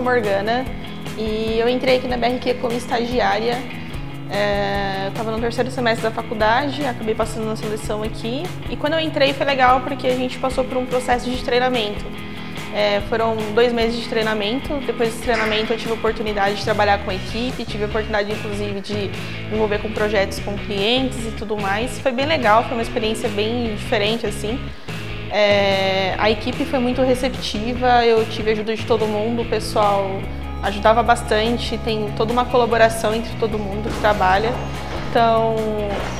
Morgana e eu entrei aqui na BRQ como estagiária. É, eu estava no terceiro semestre da faculdade, acabei passando na seleção aqui. E quando eu entrei foi legal porque a gente passou por um processo de treinamento. É, foram dois meses de treinamento. Depois desse treinamento eu tive a oportunidade de trabalhar com a equipe, tive a oportunidade inclusive de me envolver com projetos com clientes e tudo mais. Foi bem legal, foi uma experiência bem diferente assim. É, a equipe foi muito receptiva, eu tive ajuda de todo mundo, o pessoal ajudava bastante, tem toda uma colaboração entre todo mundo que trabalha. Então,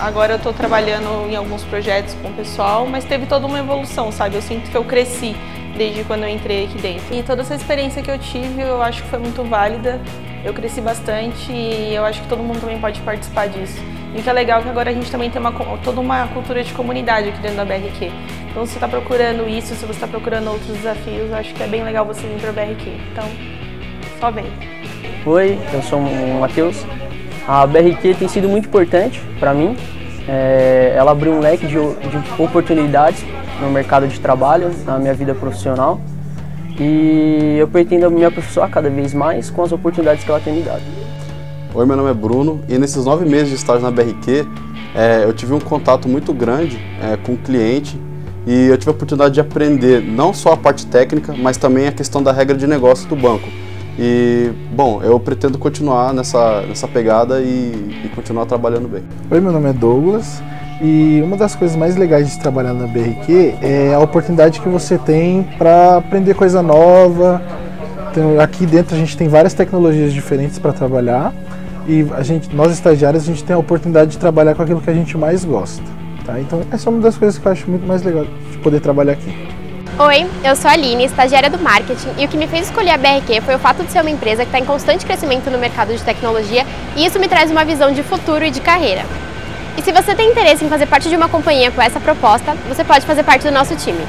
agora eu estou trabalhando em alguns projetos com o pessoal, mas teve toda uma evolução, sabe? Eu sinto que eu cresci desde quando eu entrei aqui dentro. E toda essa experiência que eu tive, eu acho que foi muito válida. Eu cresci bastante e eu acho que todo mundo também pode participar disso. E o que é legal que agora a gente também tem uma, toda uma cultura de comunidade aqui dentro da BRQ. Então, se você está procurando isso, se você está procurando outros desafios, acho que é bem legal você vir para a BRQ. Então, só vem. Oi, eu sou o Matheus. A BRQ tem sido muito importante para mim. É, ela abriu um leque de, de oportunidades no mercado de trabalho, na minha vida profissional. E eu pretendo me aperfeiçoar cada vez mais com as oportunidades que ela tem me dado. Oi, meu nome é Bruno e nesses nove meses de estágio na BRQ é, eu tive um contato muito grande é, com o cliente e eu tive a oportunidade de aprender não só a parte técnica, mas também a questão da regra de negócio do banco. E, bom, eu pretendo continuar nessa, nessa pegada e, e continuar trabalhando bem. Oi, meu nome é Douglas e uma das coisas mais legais de trabalhar na BRQ é a oportunidade que você tem para aprender coisa nova. Então, aqui dentro a gente tem várias tecnologias diferentes para trabalhar e a gente, nós estagiários, a gente tem a oportunidade de trabalhar com aquilo que a gente mais gosta. Tá? Então, essa é uma das coisas que eu acho muito mais legal de poder trabalhar aqui. Oi, eu sou a Aline, estagiária do marketing, e o que me fez escolher a BRQ foi o fato de ser uma empresa que está em constante crescimento no mercado de tecnologia e isso me traz uma visão de futuro e de carreira. E se você tem interesse em fazer parte de uma companhia com essa proposta, você pode fazer parte do nosso time.